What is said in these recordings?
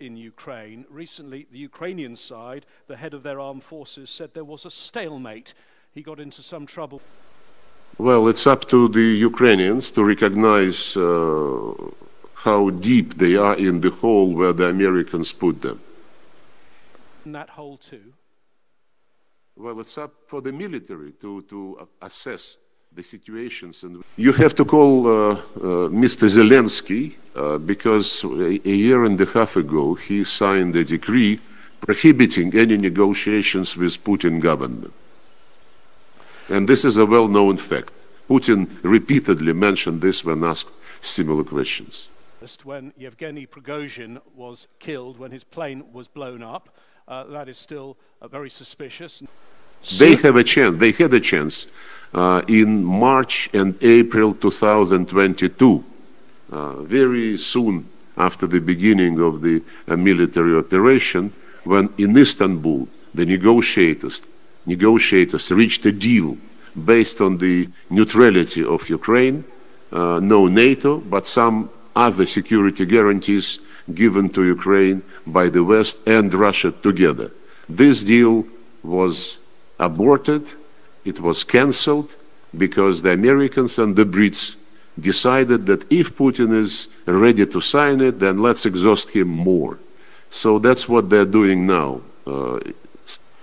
in Ukraine. Recently, the Ukrainian side, the head of their armed forces, said there was a stalemate. He got into some trouble. Well, it's up to the Ukrainians to recognize uh, how deep they are in the hole where the Americans put them. In that hole, too. Well, it's up for the military to, to assess the situations. And you have to call uh, uh, Mr. Zelensky uh, because a, a, year and a half ago he signed a decree prohibiting any negotiations with Putin government. And this is a well-known fact. Putin repeatedly mentioned this when asked similar questions. When Yevgeny Prigozhin was killed, when his plane was blown up, uh, that is still uh, very suspicious. They have a chance. They had a chance uh, in March and April 2022, uh, very soon after the beginning of the uh, military operation, when in Istanbul the negotiators, negotiators reached a deal based on the neutrality of Ukraine, uh, no NATO, but some other security guarantees given to Ukraine by the West and Russia together. This deal was aborted it was cancelled because the Americans and the Brits decided that if Putin is ready to sign it, then let's exhaust him more. So that's what they're doing now. Uh,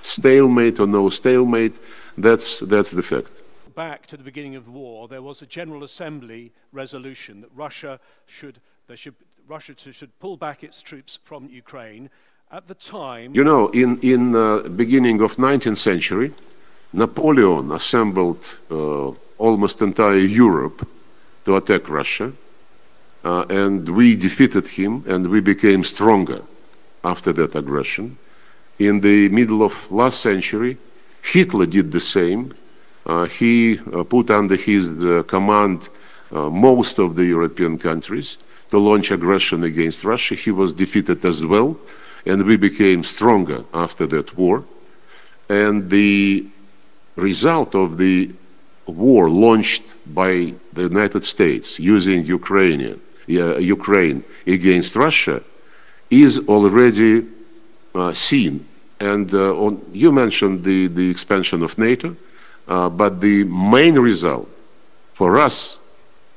stalemate or no stalemate, that's, that's the fact. Back to the beginning of the war, there was a General Assembly resolution that Russia should, should, Russia should pull back its troops from Ukraine. At the time... You know, in, in uh, beginning of 19th century, Napoleon assembled uh, almost entire Europe to attack Russia, uh, and we defeated him, and we became stronger after that aggression. In the middle of last century, Hitler did the same. Uh, he uh, put under his uh, command uh, most of the European countries to launch aggression against Russia. He was defeated as well, and we became stronger after that war. And the result of the war launched by the United States using Ukraine, uh, Ukraine against Russia is already uh, seen. And uh, on, you mentioned the, the expansion of NATO, uh, but the main result for us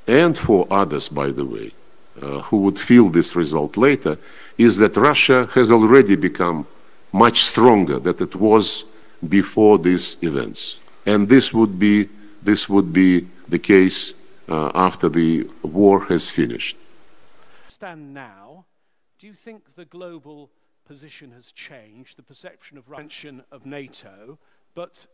and for others, by the way, uh, who would feel this result later, is that Russia has already become much stronger than it was before these events. And this would be, this would be the case uh, after the war has finished. Stand now. Do you think the global position has changed, the perception of Russian of NATO, but...